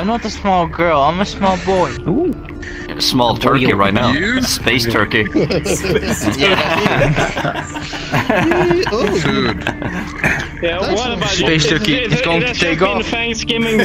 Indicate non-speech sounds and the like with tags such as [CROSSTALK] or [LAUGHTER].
I'm not a small girl. I'm a small boy. Ooh, Small turkey right now. You? Space turkey. [LAUGHS] Food. [LAUGHS] Yeah, what about? Space turkey it- is going to take off. Thanksgiving